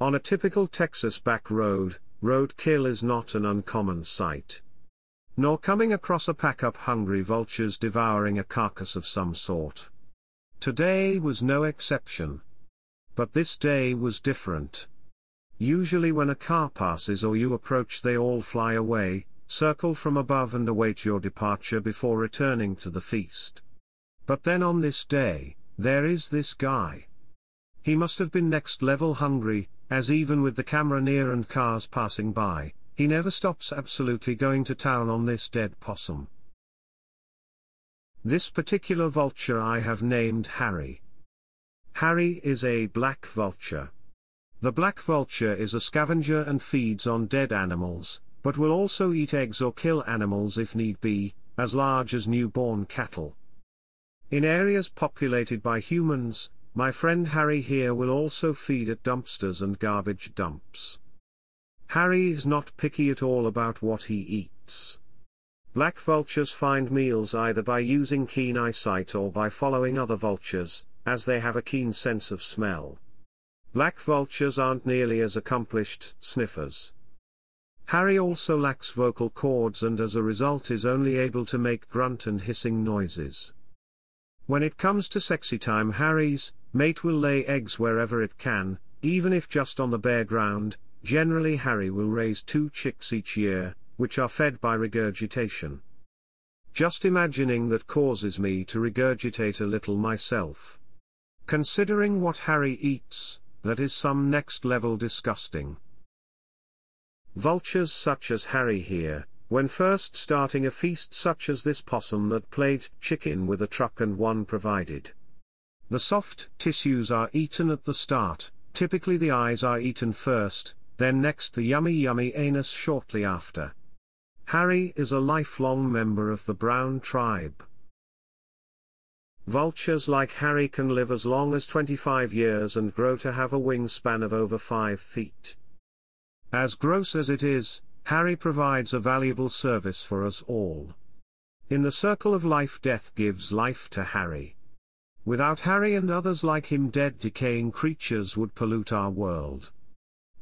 On a typical Texas back road, roadkill is not an uncommon sight. Nor coming across a pack up hungry vultures devouring a carcass of some sort. Today was no exception. But this day was different. Usually when a car passes or you approach they all fly away, circle from above and await your departure before returning to the feast. But then on this day, there is this guy. He must have been next level hungry, as even with the camera near and cars passing by, he never stops absolutely going to town on this dead possum. This particular vulture I have named Harry. Harry is a black vulture. The black vulture is a scavenger and feeds on dead animals, but will also eat eggs or kill animals if need be, as large as newborn cattle. In areas populated by humans, my friend Harry here will also feed at dumpsters and garbage dumps. Harry is not picky at all about what he eats. Black vultures find meals either by using keen eyesight or by following other vultures, as they have a keen sense of smell. Black vultures aren't nearly as accomplished sniffers. Harry also lacks vocal cords and as a result is only able to make grunt and hissing noises. When it comes to sexy time Harry's mate will lay eggs wherever it can, even if just on the bare ground, generally Harry will raise two chicks each year, which are fed by regurgitation. Just imagining that causes me to regurgitate a little myself. Considering what Harry eats, that is some next level disgusting. Vultures such as Harry here, when first starting a feast such as this possum that played chicken with a truck and one provided. The soft tissues are eaten at the start, typically the eyes are eaten first, then next the yummy yummy anus shortly after. Harry is a lifelong member of the brown tribe. Vultures like Harry can live as long as 25 years and grow to have a wingspan of over 5 feet. As gross as it is, Harry provides a valuable service for us all. In the circle of life death gives life to Harry. Without Harry and others like him dead decaying creatures would pollute our world.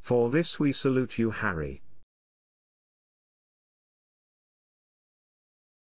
For this we salute you Harry.